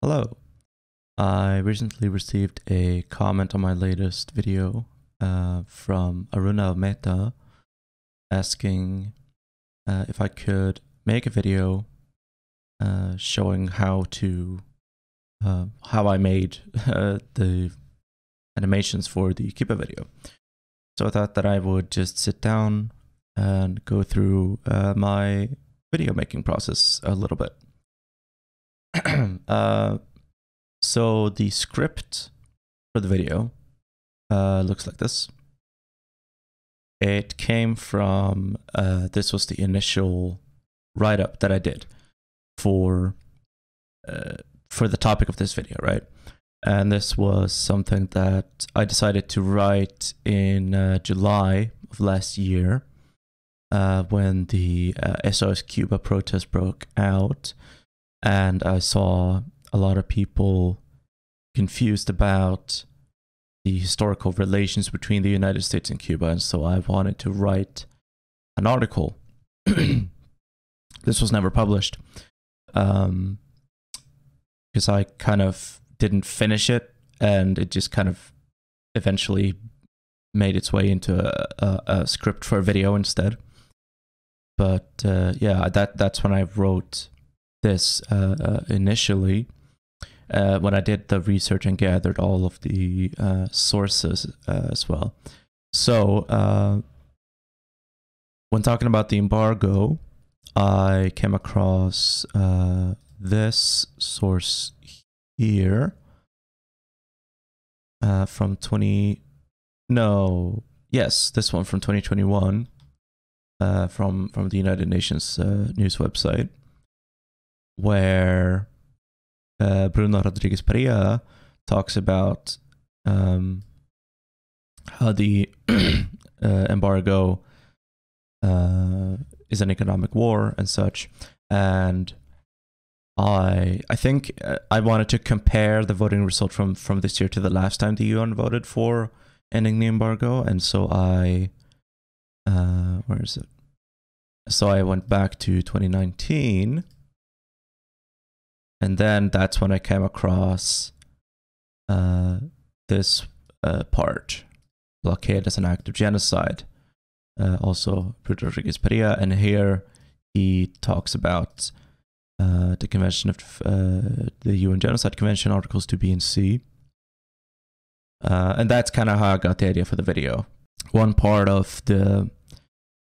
Hello. I recently received a comment on my latest video uh, from Aruna Mehta asking uh, if I could make a video uh, showing how to uh, how I made uh, the animations for the Cuba video. So I thought that I would just sit down and go through uh, my video making process a little bit. uh, so the script for the video uh, looks like this. It came from, uh, this was the initial write up that I did for, uh, for the topic of this video, right? And this was something that I decided to write in uh, July of last year uh, when the SOS Cuba protest broke out and I saw a lot of people confused about the historical relations between the United States and Cuba, and so I wanted to write an article. this was never published um, because I kind of didn't finish it, and it just kind of eventually made its way into a, a, a script for a video instead. But uh, yeah, that that's when I wrote this uh, uh, initially uh, when I did the research and gathered all of the uh, sources uh, as well. So, uh, when talking about the embargo, I came across this source here from 20. No, yes, this one from 2021 from from the United Nations news website where uh, Bruno Rodriguez Parrilla talks about um, how the uh, embargo uh, is an economic war and such. And I I think uh, I wanted to compare the voting result from from this year to the last time the UN voted for ending the embargo, and so I uh, where is it? So I went back to 2019 and then that's when I came across uh, this uh, part blockade as an act of genocide. Uh, also, Rodriguez Parrilla, and here he talks about uh, the Convention of uh, the UN Genocide Convention, Articles 2B and C. Uh, and that's kind of how I got the idea for the video. One part of the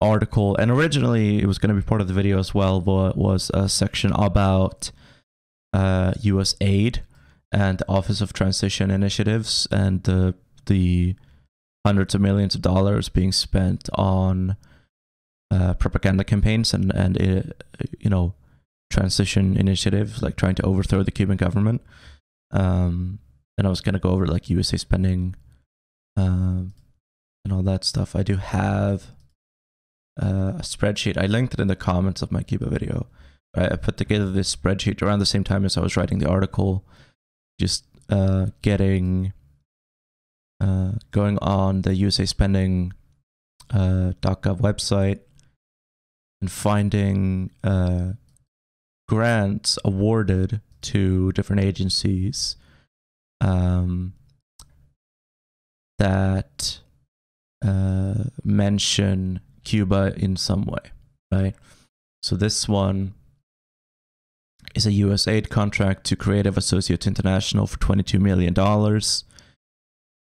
article, and originally it was going to be part of the video as well, was a section about uh, U.S. aid and the Office of Transition Initiatives and the the hundreds of millions of dollars being spent on uh, propaganda campaigns and and uh, you know transition initiatives like trying to overthrow the Cuban government. Um, and I was gonna go over like USA spending uh, and all that stuff. I do have uh, a spreadsheet. I linked it in the comments of my Cuba video. I put together this spreadsheet around the same time as I was writing the article, just uh, getting uh, going on the USA Spending uh, .gov website and finding uh, grants awarded to different agencies um, that uh, mention Cuba in some way, right? So this one is a US aid contract to Creative Associates International for $22 million.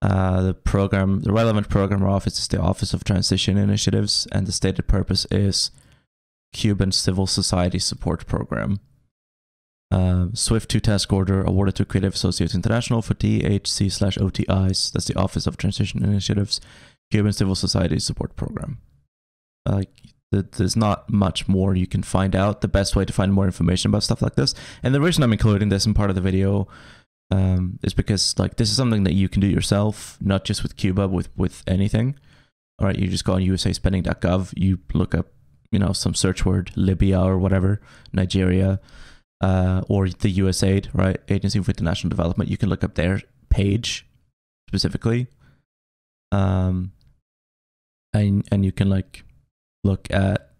Uh, the program, the relevant program office is the Office of Transition Initiatives, and the stated purpose is Cuban Civil Society Support Program. Uh, SWIFT 2 task order awarded to Creative Associates International for DHC slash OTIs. That's the Office of Transition Initiatives, Cuban Civil Society Support Program. Uh, there's not much more you can find out. The best way to find more information about stuff like this, and the reason I'm including this in part of the video, um, is because like this is something that you can do yourself, not just with Cuba, with with anything. All right, you just go on USAspending.gov, you look up, you know, some search word Libya or whatever, Nigeria, uh, or the USAID, right, Agency for International Development. You can look up their page specifically, um, and and you can like look at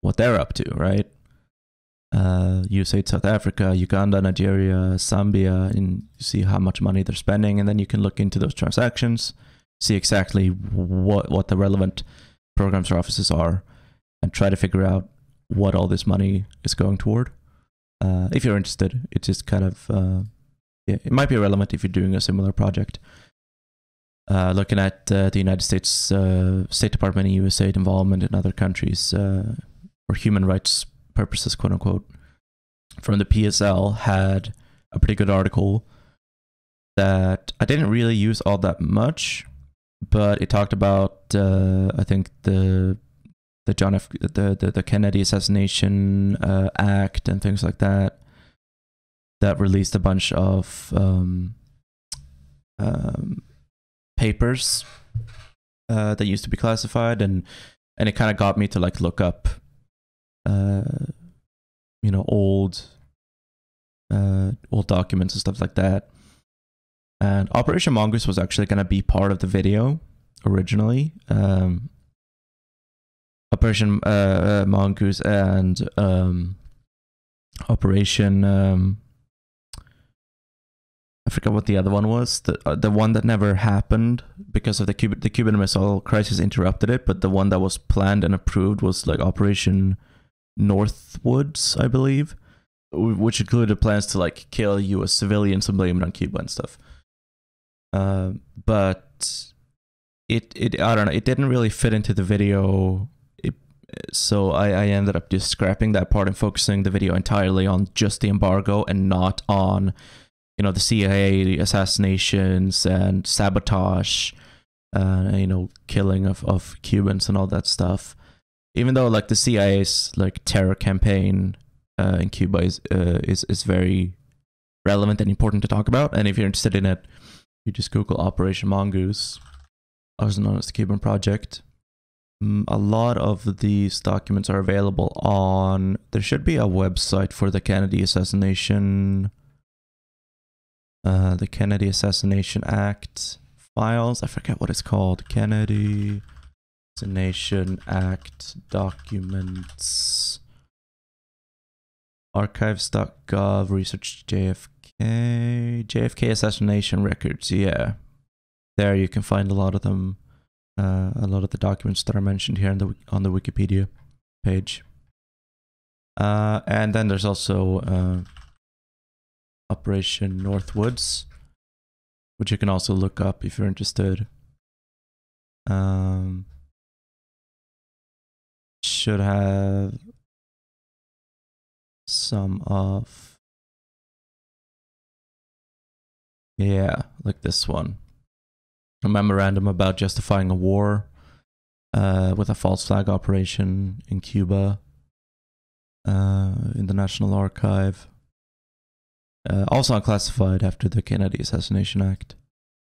what they're up to, right? uh, USAID South Africa, Uganda, Nigeria, Zambia, and you see how much money they're spending, and then you can look into those transactions, see exactly what what the relevant programs or offices are, and try to figure out what all this money is going toward. Uh, if you're interested, it's just kind of uh, yeah, it might be relevant if you're doing a similar project. Uh, looking at uh, the United States uh, State Department and USAID involvement in other countries uh, for human rights purposes, quote unquote, from the PSL had a pretty good article that I didn't really use all that much, but it talked about uh, I think the the John F the the, the Kennedy assassination act and things like that that released a bunch of um, um, papers uh, that used to be classified and and it kind of got me to like look up uh, you know old uh, old documents and stuff like that. And operation mongoose was actually going to be part of the video originally um, operation uh, uh, mongoose and um, operation um, I forgot what the other one was. The uh, the one that never happened because of the Cuban the Cuban Missile Crisis interrupted it. But the one that was planned and approved was like Operation Northwoods, I believe, which included plans to like kill U.S. civilians and blame it on Cuba and stuff. Uh, but it it I don't know. It didn't really fit into the video. So I, I ended up just scrapping that part and focusing the video entirely on just the embargo and not on you know the CIA assassinations and sabotage, uh, you know, killing of, of Cubans and all that stuff. Even though like the CIA's like terror campaign uh, in Cuba is uh, is is very relevant and important to talk about, and if you're interested in it, you just Google Operation Mongoose, also known as the Cuban Project. Mm, a lot of these documents are available on. There should be a website for the Kennedy assassination uh, the Kennedy Assassination Act files. I forget what it's called. Kennedy Assassination Act documents. Archives.gov, research JFK, JFK assassination records. Yeah, there you can find a lot of them, uh, a lot of the documents that are mentioned here on the on the Wikipedia page. Uh, and then there's also uh, Operation Northwoods, which you can also look up if you're interested. Um, should have some of yeah, like this one. A memorandum about justifying a war uh, with a false flag operation in Cuba uh, in the National Archive uh, also unclassified after the Kennedy Assassination Act.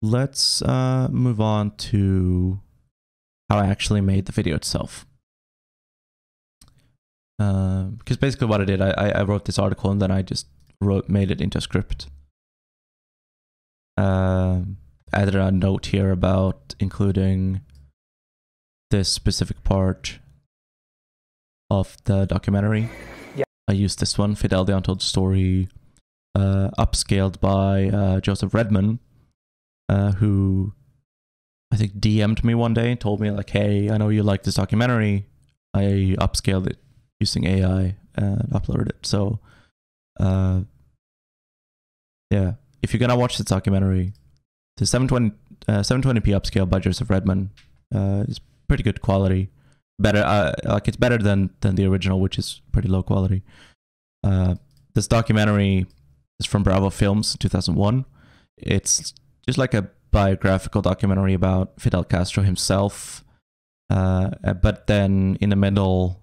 Let's uh, move on to how I actually made the video itself. Because uh, basically, what I did, I, I wrote this article and then I just wrote made it into a script. Uh, added a note here about including this specific part of the documentary. Yeah. I used this one, Fidel the Untold Story upscaled by uh, Joseph Redman, uh, who I think DM'd me one day and told me like, "Hey, I know you like this documentary. I upscaled it using AI and uploaded it." So, uh, yeah, if you're gonna watch this documentary, the 720 uh, 720p upscale by Joseph Redman uh, is pretty good quality. Better, uh, like it's better than than the original, which is pretty low quality. Uh, this documentary it's from Bravo Films, 2001. It's just like a biographical documentary about Fidel Castro himself. Uh, but then in the middle,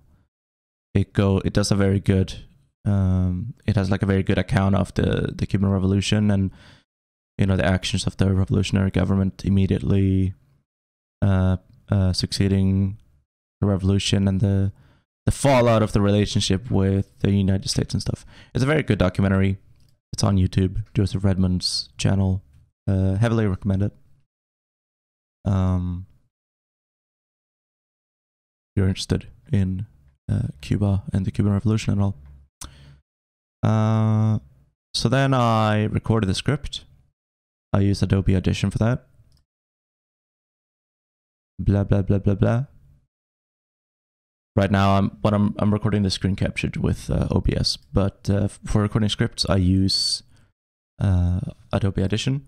it go it does a very good. Um, it has like a very good account of the the Cuban Revolution and you know the actions of the revolutionary government immediately uh, uh, succeeding the revolution and the the fallout of the relationship with the United States and stuff. It's a very good documentary. It's on YouTube, Joseph Redmond's channel. Uh, heavily recommend it. Um, if you're interested in uh, Cuba and the Cuban Revolution and all. Uh, so then I recorded the script. I used Adobe Audition for that. Blah blah blah blah blah. Right now, I'm what I'm I'm recording the screen captured with uh, OBS, but uh, for recording scripts, I use uh, Adobe Audition.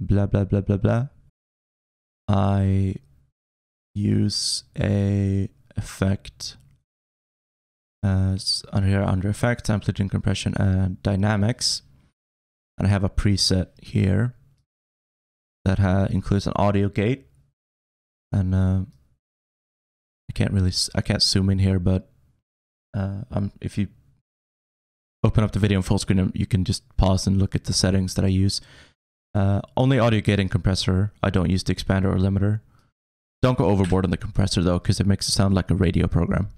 Blah blah blah blah blah. I use a effect as under here under effects, amplitude and compression and dynamics. And I have a preset here that ha- includes an audio gate. And uh, I can't really, I can't zoom in here, but uh, if you open up the video in full screen, um, you can just pause and look at the settings that I use. Uh, only audio gate and compressor. I don't use the expander or limiter. Don't go overboard on the compressor though, because it makes it sound like a radio program.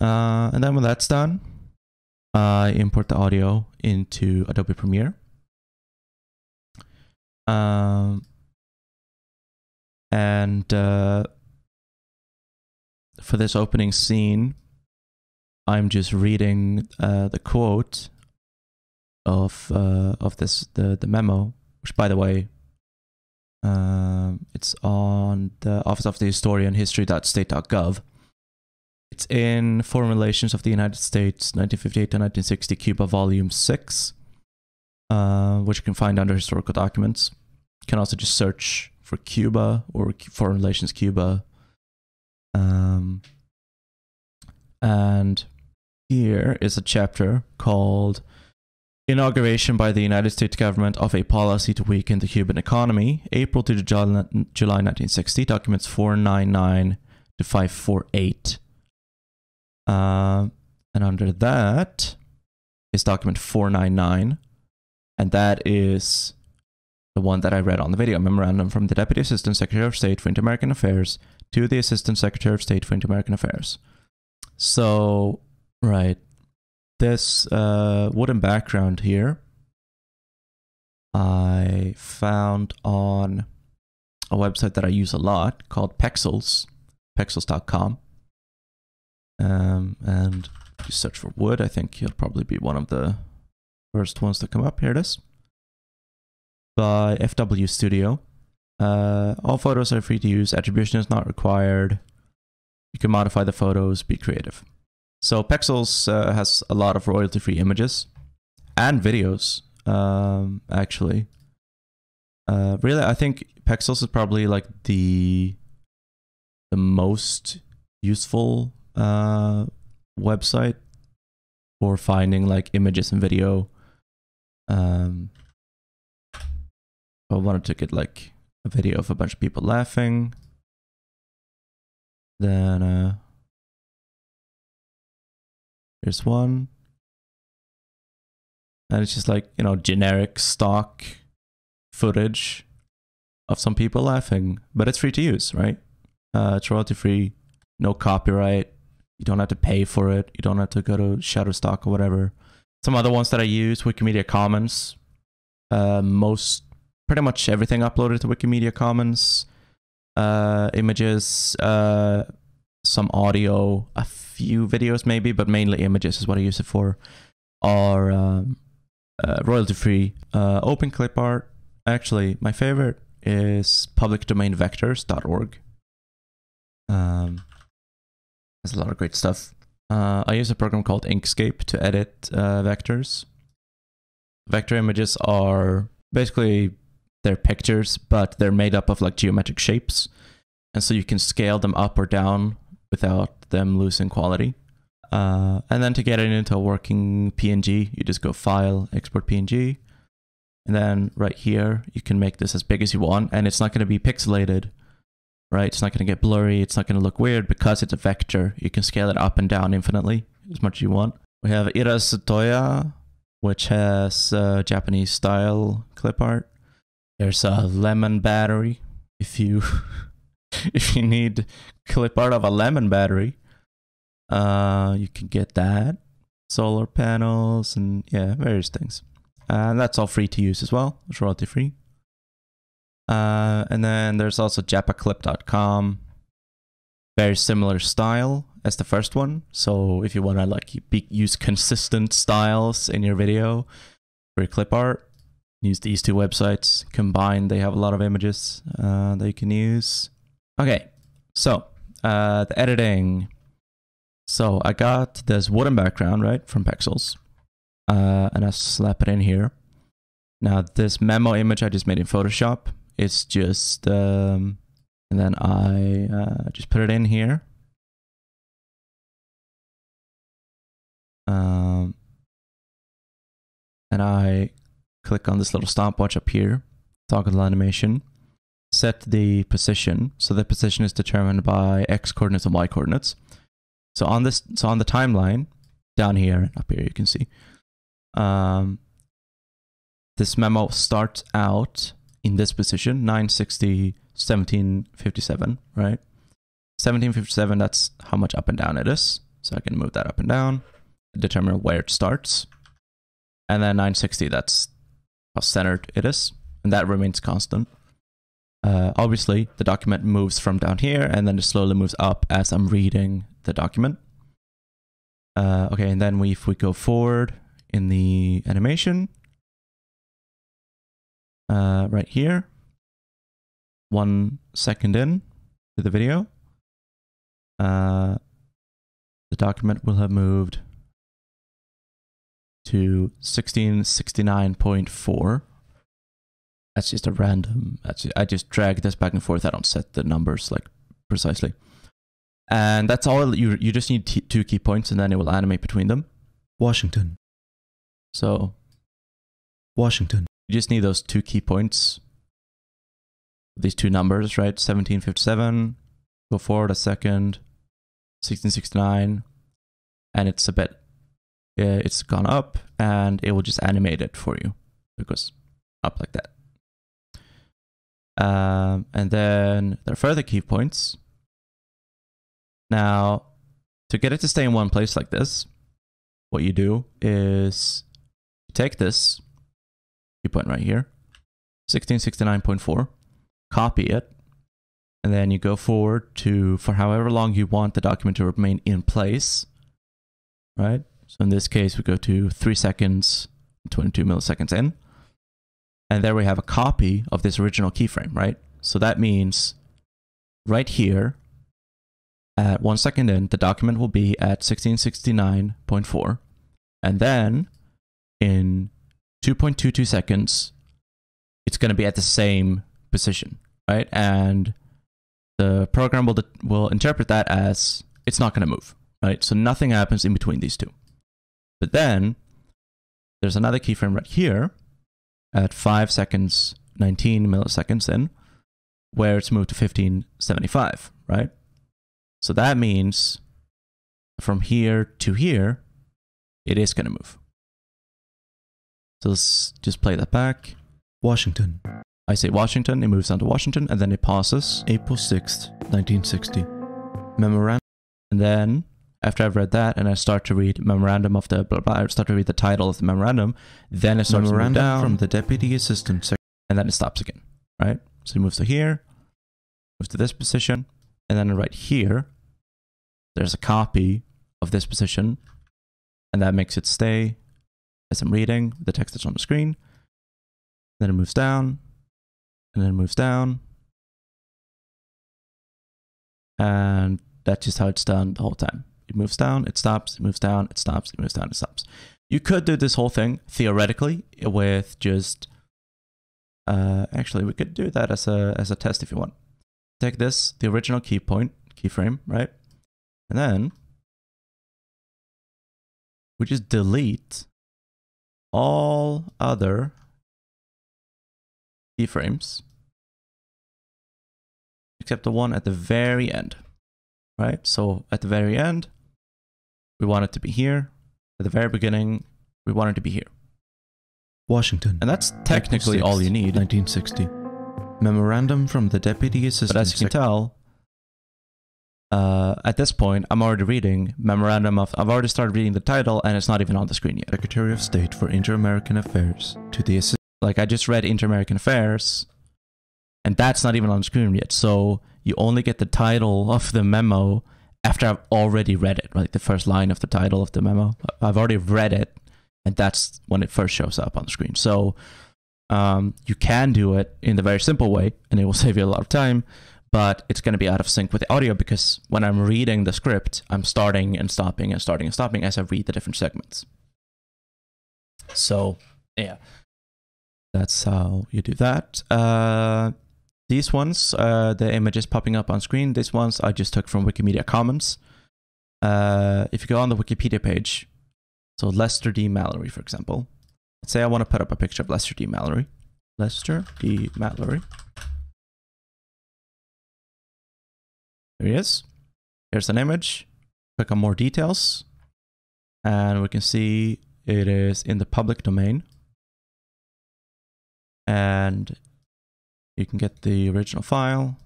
Uh, and then when that's done, I import the audio into Adobe Premiere. Um, and uh, for this opening scene, I'm just reading uh, the quote of uh, of this the the memo, which by the way, um, it's on the Office of the Historian, history.state.gov. It's in Foreign Relations of the United States, 1958 to 1960, Cuba, Volume 6, uh, which you can find under historical documents. You can also just search for Cuba or Foreign Relations Cuba. Um, and here is a chapter called Inauguration by the United States government of a policy to weaken the Cuban economy, April to July, July 1960, documents 499 to 548. Uh, and under that is document 499. And that is the one that I read on the video memorandum from the Deputy Assistant Secretary of State for Inter-American Affairs to the Assistant Secretary of State for Inter-American Affairs. So, right, this uh, wooden background here I found on a website that I use a lot called Pexels, pexels.com. Um, and if you search for wood, I think you'll probably be one of the first ones to come up. Here it is. By FW Studio. Uh, all photos are free to use. Attribution is not required. You can modify the photos, be creative. So Pexels uh, has a lot of royalty-free images and videos, um, actually. Uh, really, I think Pexels is probably like the the most useful uh, website for finding like images and video. Um, I wanted to get like a video of a bunch of people laughing. Then uh, here's one. And it's just like, you know, generic stock footage of some people laughing, but it's free to use, right? Uh, it's royalty free, no copyright. You don't have to pay for it. You don't have to go to Shutterstock or whatever. Some other ones that I use, Wikimedia Commons. Uh, most, pretty much everything uploaded to Wikimedia Commons. Uh, images, uh, some audio, a few videos maybe, but mainly images is what I use it for. Or um, uh, royalty free. Uh, open clip art. Actually, my favorite is publicdomainvectors.org. Um, there's a lot of great stuff. Uh, I use a program called Inkscape to edit uh, vectors. Vector images are basically they're pictures, but they're made up of like geometric shapes, and so you can scale them up or down without them losing quality. Uh, and then to get it into a working PNG, you just go File, Export PNG, and then right here you can make this as big as you want, and it's not going to be pixelated right? It's not going to get blurry. It's not going to look weird because it's a vector. You can scale it up and down infinitely as much as you want. We have Irasutoya, which has uh, Japanese style clip art. There's a lemon battery. If you if you need clip art of a lemon battery, uh, you can get that. Solar panels and yeah, various things. And that's all free to use as well. It's royalty free. Uh, and then there's also japaclip.com. Very similar style. as the first one. So if you want to like be, use consistent styles in your video for your clip art, use these two websites. Combined, they have a lot of images uh, that you can use. Okay, so uh, the editing. So I got this wooden background, right, from Pexels. Uh, and I slap it in here. Now this memo image I just made in Photoshop it's just, um, and then I uh, just put it in here. Um, and I click on this little stopwatch up here, toggle animation, set the position. So the position is determined by x coordinates and y coordinates. So on this, so on the timeline down here, and up here, you can see, um, this memo starts out in this position, 960, 1757, right? 1757, that's how much up and down it is. So I can move that up and down, determine where it starts. And then 960, that's how centered it is, and that remains constant. Uh, obviously, the document moves from down here, and then it slowly moves up as I'm reading the document. Uh, okay, and then we, if we go forward in the animation, uh, right here, one second in to the video, uh, the document will have moved to 1669.4. That's just a random. That's just, I just drag this back and forth. I don't set the numbers like precisely. And that's all you you just need two key points and then it will animate between them. Washington. So Washington. You just need those two key points. These two numbers, right? 1757. Go forward a second. 1669. And it's a bit it's gone up and it will just animate it for you. Goes up like that. Um, and then there are further key points. Now, to get it to stay in one place like this, what you do is you take this key point right here, 1669.4, copy it, and then you go forward to for however long you want the document to remain in place, right? So in this case, we go to 3 seconds, 22 milliseconds in. And there we have a copy of this original keyframe, right? So that means right here, at 1 second in, the document will be at 1669.4. And then in 2.22 seconds, it's going to be at the same position, right? And the program will, will interpret that as it's not going to move, right? So nothing happens in between these two. But then there's another keyframe right here at 5 seconds, 19 milliseconds in, where it's moved to 1575, right? So that means from here to here, it is going to move. So let's just play that back. Washington. I say Washington, it moves on to Washington, and then it pauses. April 6th, 1960. Memorandum. And then after I've read that and I start to read memorandum of the blah, blah, I start to read the title of the memorandum, then it starts memorandum to move down from the deputy assistant secretary, and then it stops again, right? So it moves to here, moves to this position, and then right here, there's a copy of this position, and that makes it stay as I'm reading the text that's on the screen. Then it moves down, and then it moves down, and that's just how it's done the whole time. It moves down, it stops, it moves down, it stops, it moves down, it stops. You could do this whole thing theoretically with just uh, actually we could do that as a as a test if you want. Take this, the original key point, keyframe, right? And then we just delete all other keyframes except the one at the very end, right? So at the very end, we want it to be here. At the very beginning, we want it to be here. Washington. And that's technically 6th, all you need. 1960. Memorandum from the Deputy Assistant But as you can tell, uh, at this point, I'm already reading memorandum of. I've already started reading the title, and it's not even on the screen yet. Secretary of State for Inter-American Affairs to the assistant. Like I just read Inter-American Affairs, and that's not even on screen yet. So you only get the title of the memo after I've already read it, like the first line of the title of the memo. I've already read it, and that's when it first shows up on the screen. So um, you can do it in the very simple way, and it will save you a lot of time. But it's going to be out of sync with the audio because when I'm reading the script, I'm starting and stopping and starting and stopping as I read the different segments. So yeah, that's how you do that. Uh, these ones, uh, the images popping up on screen, these ones I just took from Wikimedia Commons. Uh, if you go on the Wikipedia page, so Lester D. Mallory, for example, let's say I want to put up a picture of Lester D. Mallory. Lester D. Mallory. There he is. Here's an image. Click on more details. And we can see it is in the public domain. And you can get the original file,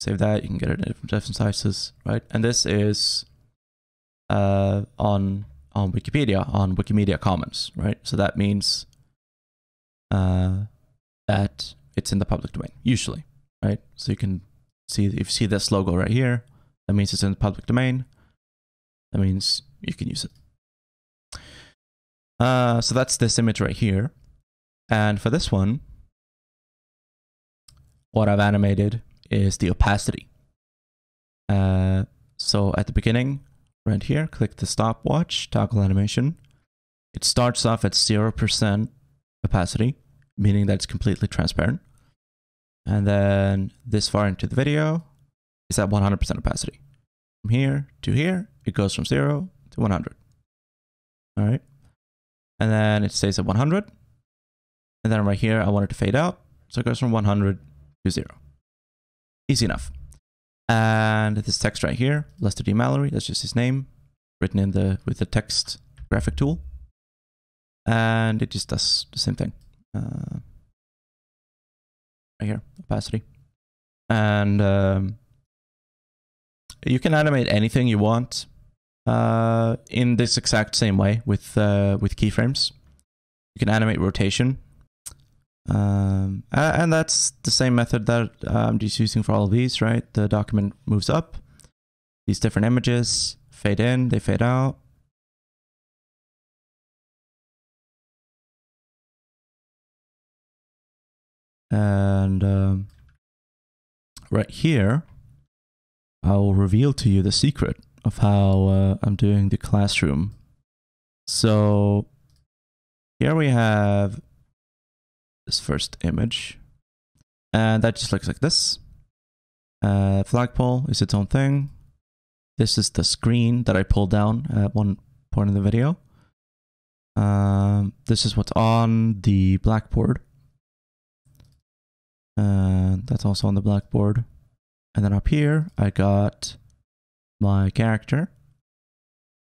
save that, you can get it in different, sizes, right? And this is uh, on on Wikipedia, on Wikimedia Commons, right? So that means uh, that it's in the public domain, usually, right? So you can see, if you see this logo right here, that means it's in the public domain. That means you can use it. Uh, so that's this image right here. And for this one, what I've animated is the opacity. Uh, so at the beginning, right here, click the stopwatch, toggle animation. It starts off at 0% opacity, meaning that it's completely transparent. And then this far into the video it's at 100% opacity. From here to here, it goes from 0 to 100. All right. And then it stays at 100. And then right here, I want it to fade out. So it goes from 100 to 0. Easy enough. And this text right here, Lester D. Mallory, that's just his name, written in the with the text graphic tool. And it just does the same thing. Uh, right here, opacity. And um, you can animate anything you want uh, in this exact same way with uh, with keyframes. You can animate rotation, um, and that's the same method that I'm just using for all of these, right? The document moves up, these different images fade in, they fade out. And um, right here, I'll reveal to you the secret of how uh, I'm doing the classroom. So here we have this first image. And that just looks like this. Uh, flagpole is its own thing. This is the screen that I pulled down at one point in the video. Um, this is what's on the blackboard. And that's also on the blackboard. And then up here, I got my character.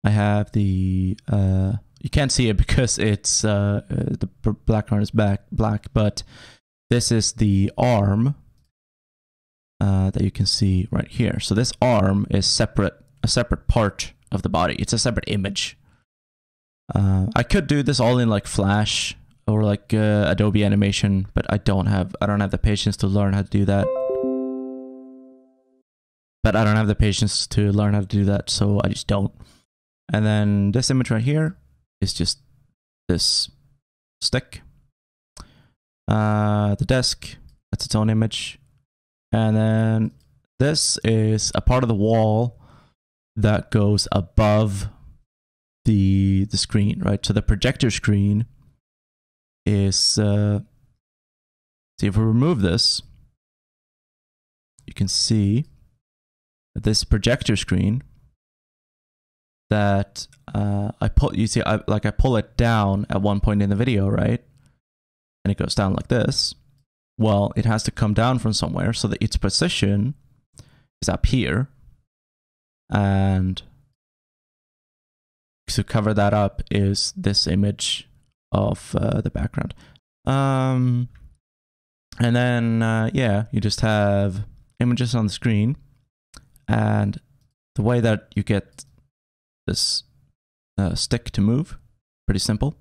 I have the uh, you can't see it because it's uh, uh the background is back black, but this is the arm uh, that you can see right here. So this arm is separate, a separate part of the body. It's a separate image. Uh, I could do this all in like Flash or like uh, Adobe Animation, but I don't have I don't have the patience to learn how to do that. But I don't have the patience to learn how to do that, so I just don't. And then this image right here is just this stick. Uh, the desk, that's its own image. And then this is a part of the wall that goes above the the screen, right? So the projector screen is uh see if we remove this, you can see that this projector screen that uh, I pull. You see, I, like I pull it down at one point in the video, right? And it goes down like this. Well, it has to come down from somewhere so that its position is up here, and to cover that up is this image of uh, the background. Um, and then uh, yeah, you just have images on the screen, and the way that you get this uh, stick to move. Pretty simple.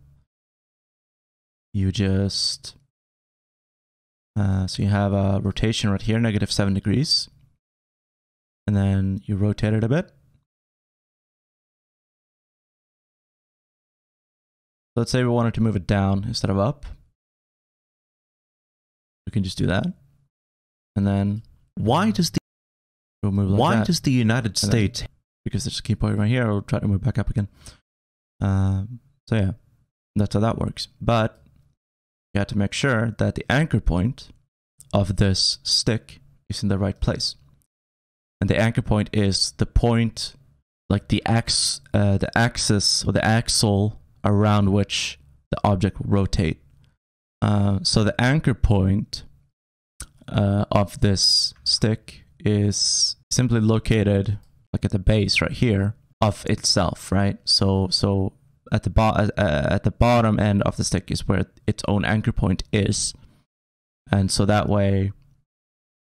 You just... Uh, so you have a rotation right here, negative 7 degrees. And then you rotate it a bit. Let's say we wanted to move it down instead of up. We can just do that. And then... Why does the... Like why that. does the United States because there's a key point right here. I'll try to move back up again. Um, so yeah, that's how that works. But you have to make sure that the anchor point of this stick is in the right place. And the anchor point is the point, like the ax, uh, the axis or the axle around which the object will rotate. Uh, so the anchor point uh, of this stick is simply located like at the base right here of itself, right? So so at the bo- uh, at the bottom end of the stick is where its own anchor point is, and so that way,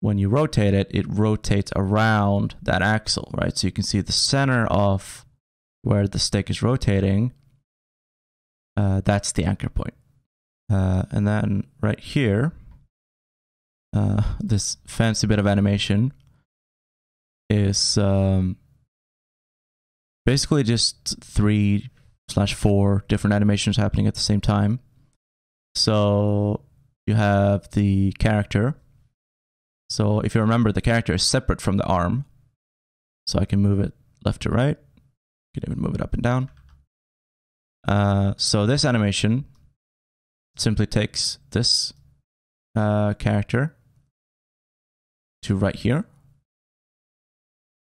when you rotate it, it rotates around that axle, right? So you can see the center of where the stick is rotating. Uh, that's the anchor point, uh, and then right here, uh, this fancy bit of animation is um, basically just three slash four different animations happening at the same time. So you have the character. So if you remember, the character is separate from the arm. So I can move it left to right. You can even move it up and down. Uh, so this animation simply takes this uh, character to right here.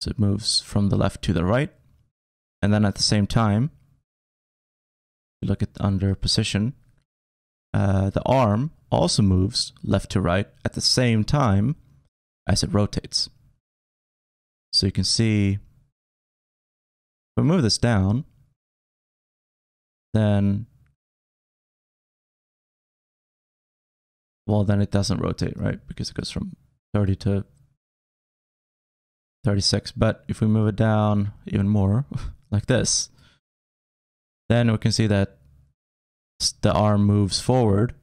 So it moves from the left to the right. And then at the same time, you look at under position, uh, the arm also moves left to right at the same time as it rotates. So you can see, if we move this down, then, well, then it doesn't rotate, right? Because it goes from 30 to 36. But if we move it down even more, like this, then we can see that the arm moves forward,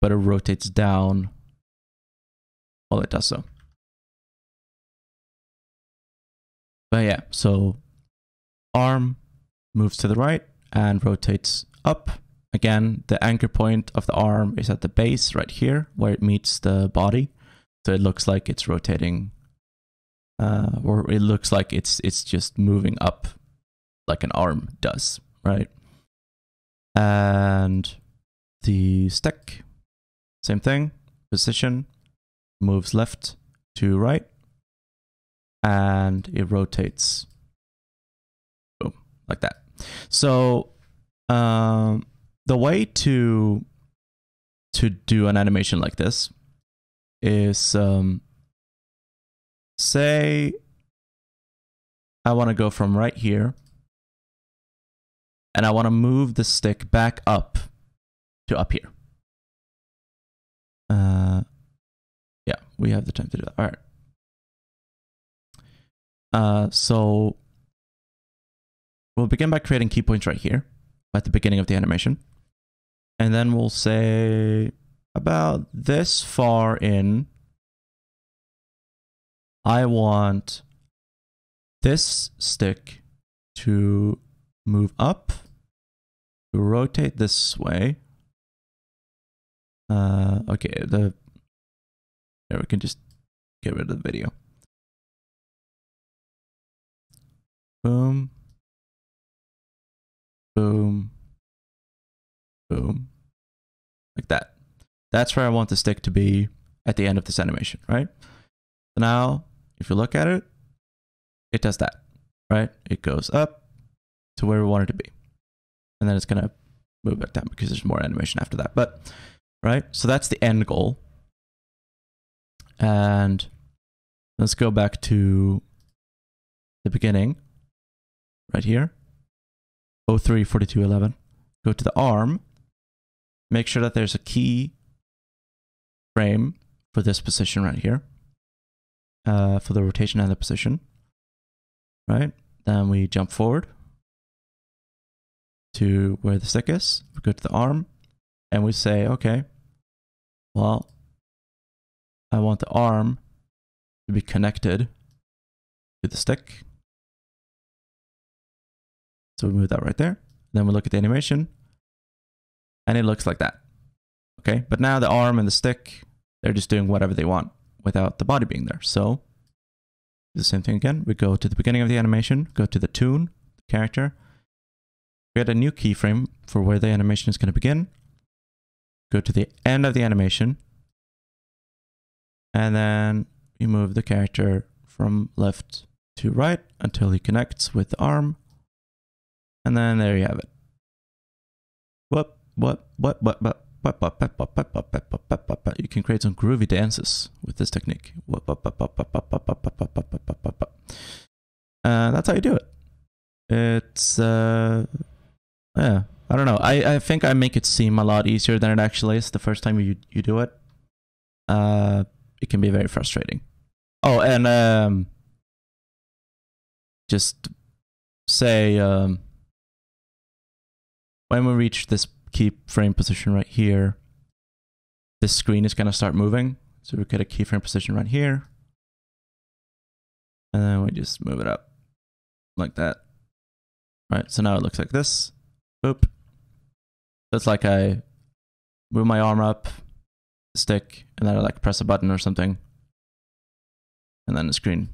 but it rotates down while it does so. But yeah, so arm moves to the right and rotates up. Again, the anchor point of the arm is at the base right here where it meets the body. So it looks like it's rotating uh, or it looks like it's it's just moving up like an arm does, right? And the stick, same thing, position, moves left to right, and it rotates, boom, like that. So, um, the way to to do an animation like this is um, say I want to go from right here and I want to move the stick back up to up here. Uh, yeah, we have the time to do that. All right. Uh, so we'll begin by creating key points right here at the beginning of the animation. And then we'll say about this far in, I want this stick to move up, to rotate this way. Uh, okay, the there we can just get rid of the video. Boom. Boom. Boom. Like that. That's where I want the stick to be at the end of this animation, right? So now, if you look at it, it does that, right? It goes up to where we want it to be. And then it's going to move back down because there's more animation after that. But, right? So that's the end goal. And let's go back to the beginning, right here. 03 42 11. Go to the arm. Make sure that there's a key frame for this position right here, uh, for the rotation and the position. Right? Then we jump forward to where the stick is. We go to the arm and we say, okay, well, I want the arm to be connected to the stick. So we move that right there. Then we look at the animation. and it looks like that. Okay, but now the arm and the stick, they're just doing whatever they want without the body being there. So the same thing again. We go to the beginning of the animation, go to the tune, the character, create a new keyframe for where the animation is going to begin. Go to the end of the animation, and then you move the character from left to right until he connects with the arm. And then there you have it. What, what, what, what, what, you can create some groovy dances with this technique. That's how you do it. It's, yeah, I don't know. I, I think I make it seem a lot easier than it actually is the first time you, you do it. Uh, it can be very frustrating. Oh, and um, just say um, when we reach this keyframe position right here, this screen is going to start moving. So we get a keyframe position right here. And then we just move it up like that. Right, so now it looks like this. Oop. So it's like I move my arm up, stick, and then I like press a button or something. And then the screen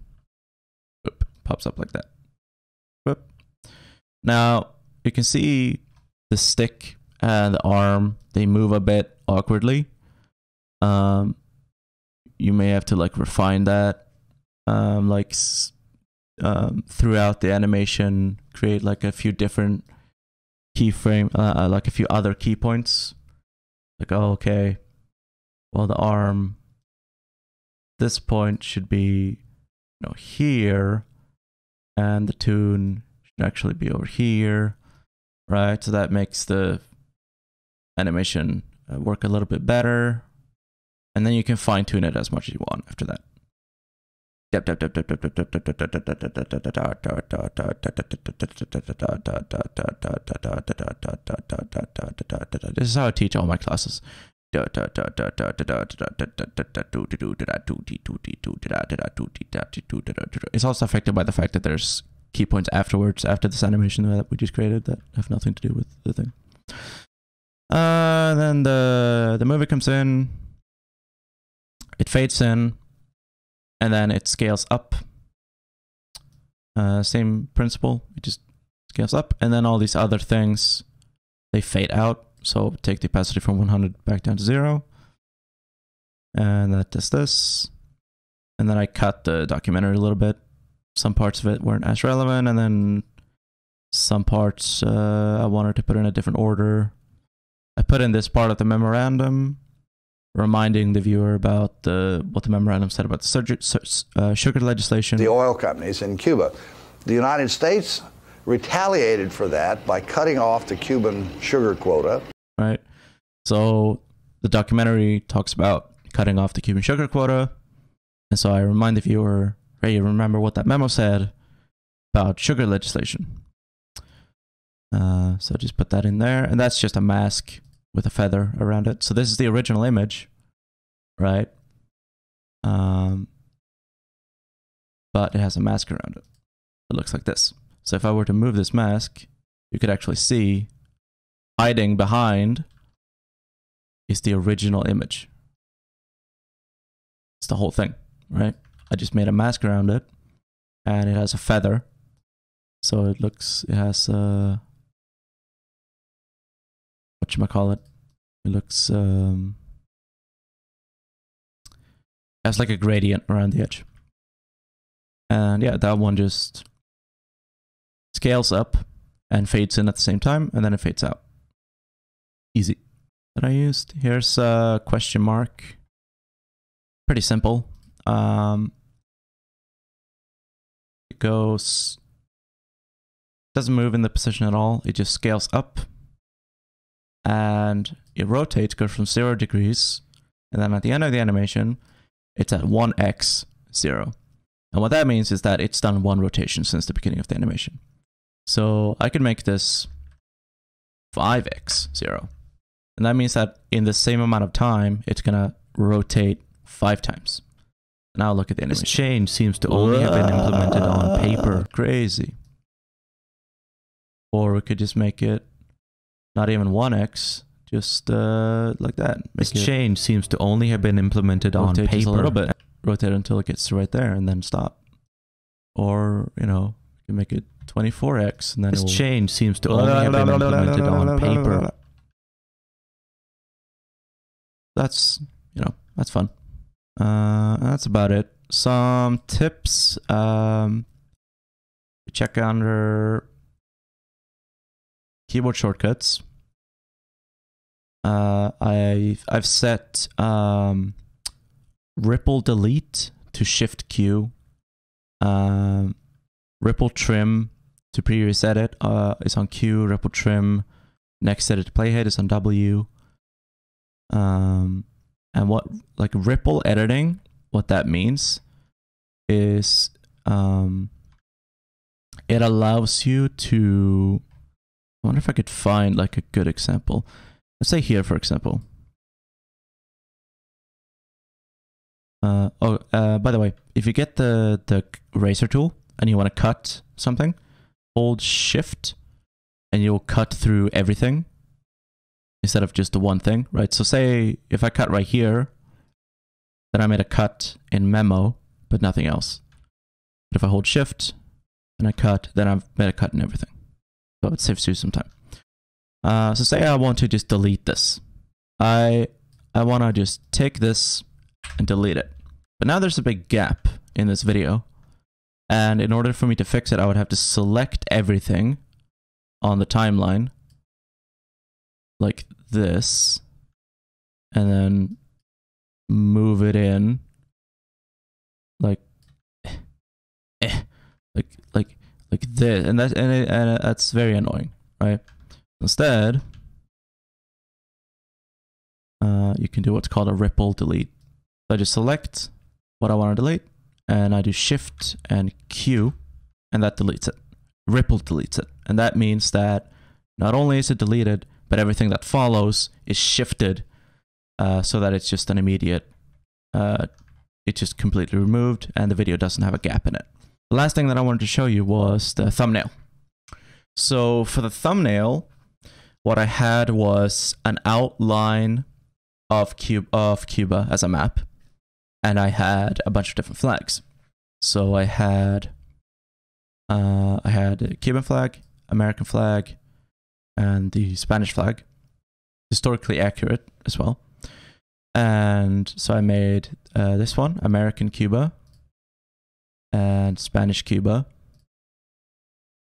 oop, pops up like that. Oop. Now you can see the stick and the arm, they move a bit awkwardly. Um, you may have to like refine that, um, like um, throughout the animation, create like a few different keyframe, uh, uh, like a few other key points. Like, oh, okay, well, the arm, this point should be, you know, here, and the tune should actually be over here, right? So that makes the animation uh, work a little bit better. And then you can fine tune it as much as you want after that. This is how I teach all my classes. It's also affected by the fact that there's key points afterwards, after this animation that we just created, that have nothing to do with the thing. Uh, then the the movie comes in, it fades in, and then it scales up. Uh, same principle, it just scales up, and then all these other things they fade out. So take the opacity from 100 back down to zero, and that does this. And then I cut the documentary a little bit. Some parts of it weren't as relevant, and then some parts uh, I wanted to put in a different order. I put in this part of the memorandum, reminding the viewer about the, what the memorandum said about the surge- su- uh, sugar legislation. the oil companies in Cuba. The United States retaliated for that by cutting off the Cuban sugar quota. right? So the documentary talks about cutting off the Cuban sugar quota. And so I remind the viewer, hey, you remember what that memo said about sugar legislation. Uh, so just put that in there. And that's just a mask with a feather around it. So this is the original image, right? Um, but it has a mask around it. It looks like this. So if I were to move this mask, you could actually see hiding behind is the original image. It's the whole thing, right? I just made a mask around it and it has a feather. So it looks, it has, uh, whatchamacallit? It looks, um, has like a gradient around the edge. And yeah, that one just scales up and fades in at the same time, and then it fades out. Easy. That I used. Here's a question mark. Pretty simple. Um, it goes. Doesn't move in the position at all. It just scales up, and it rotates. Goes from zero degrees, and then at the end of the animation, it's at one x zero. And what that means is that it's done one rotation since the beginning of the animation. So I can make this 5x0. And that means that in the same amount of time, it's going to rotate five times. Now look at the This change seems to only have been implemented on paper. Crazy. Or we could just make it not even 1x, just uh, like that. This Make it change seems to only have been implemented on paper. a little bit. Rotate until it gets to right there, and then stop. Or you know, you can make it 24x, and then This change seems to only have been implemented on paper. That's you know that's fun. Uh, that's about it. Some tips. Um, check under keyboard shortcuts. Uh, I've I've set um, ripple delete to shift Q. Um, ripple trim to previous edit uh, is on Q. Ripple trim next edit to playhead is on W. Um, and what like ripple editing, what that means is um, it allows you to. I wonder if I could find like a good example. Let's say here, for example. Uh, oh, uh, by the way, if you get the the razor tool and you want to cut something, hold Shift, and you'll cut through everything instead of just the one thing, right? So say if I cut right here, then I made a cut in memo, but nothing else. But if I hold Shift and I cut, then I've made a cut in everything. So it saves you some time. Uh, so say I want to just delete this. I I want to just take this and delete it. But now there's a big gap in this video. And in order for me to fix it, I would have to select everything on the timeline like this and then move it in like eh, like like like this and that and, and that's very annoying right? Instead uh, you can do what's called a ripple delete. So i just select what i want to delete and i do shift and q and that deletes it. Ripple deletes it. And that means that not only is it deleted but everything that follows is shifted uh, so that it's just an immediate uh, it's just completely removed and the video doesn't have a gap in it the last thing that i wanted to show you was the thumbnail. So for the thumbnail what i had was an outline of cuba, of cuba as a map and i had a bunch of different flags. So i had uh, i had a cuban flag american flag and the Spanish flag, historically accurate as well. And so I made uh, this one, American Cuba, and Spanish Cuba,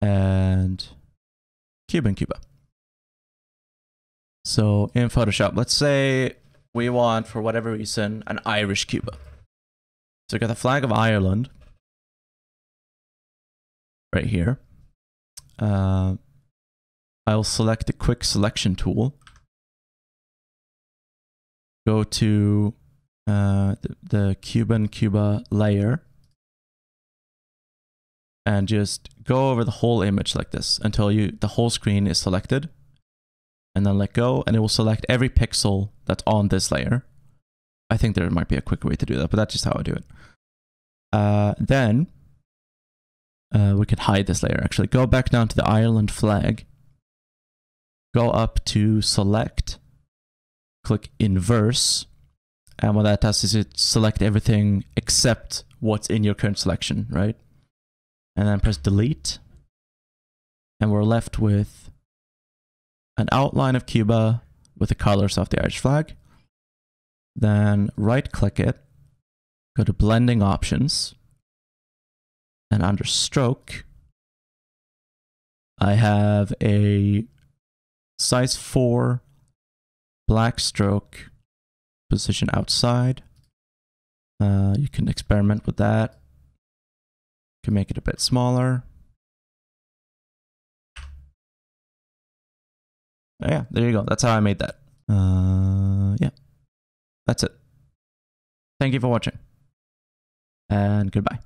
and Cuban Cuba. So in Photoshop, let's say we want, for whatever reason, an Irish Cuba. So we got the flag of Ireland right here. Uh, I'll select the quick selection tool. Go to uh, the, the Cuban Cuba layer and just go over the whole image like this until you the whole screen is selected and then let go and it will select every pixel that's on this layer. I think there might be a quicker way to do that, but that's just how I do it. Uh, then uh, we can hide this layer actually. Go back down to the Ireland flag go up to select, click inverse, and what that does is it select everything except what's in your current selection, right? And then press delete, and we're left with an outline of Cuba with the colors of the Irish flag. Then right click it, go to blending options, and under stroke, I have a size 4 black stroke position outside. Uh, you can experiment with that can make it a bit smaller. Yeah there you go. That's how I made that. Uh, yeah. That's it. Thank you for watching. And goodbye